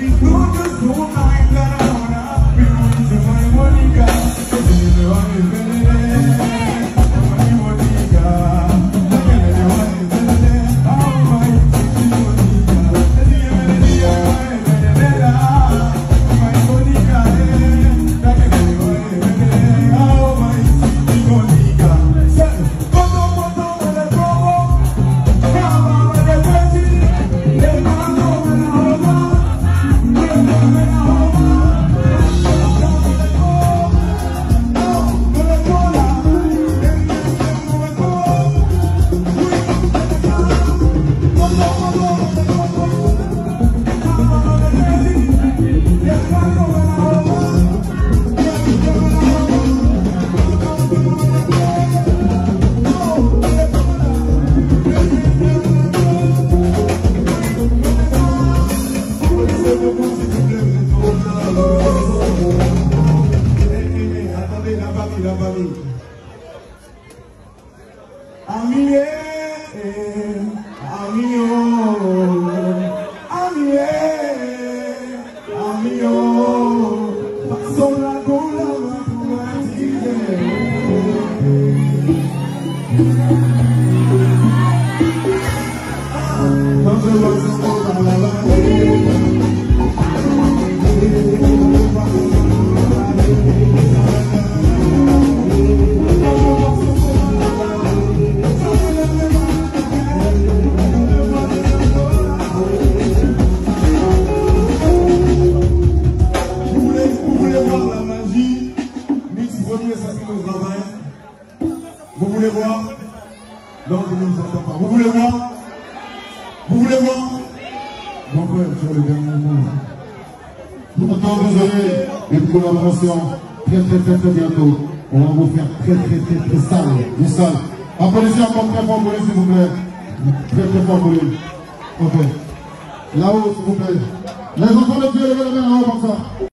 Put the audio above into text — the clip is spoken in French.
it's not just one time lọ́ba lóòótọ́. àmì ẹ̀. Non, je ne vous pas. Vous voulez voir? Vous voulez voir? Mon frère, sur le dernier mot. Pourtant, vous aurez une collaboration très très très très bientôt. On va vous faire très très très très sale, du sale. Applaudissez encore très fort pour lui, s'il vous plaît. Très très fort pour lui. Ok. Là-haut, s'il vous plaît. Les enfants de Dieu, levez la main là-haut comme ça.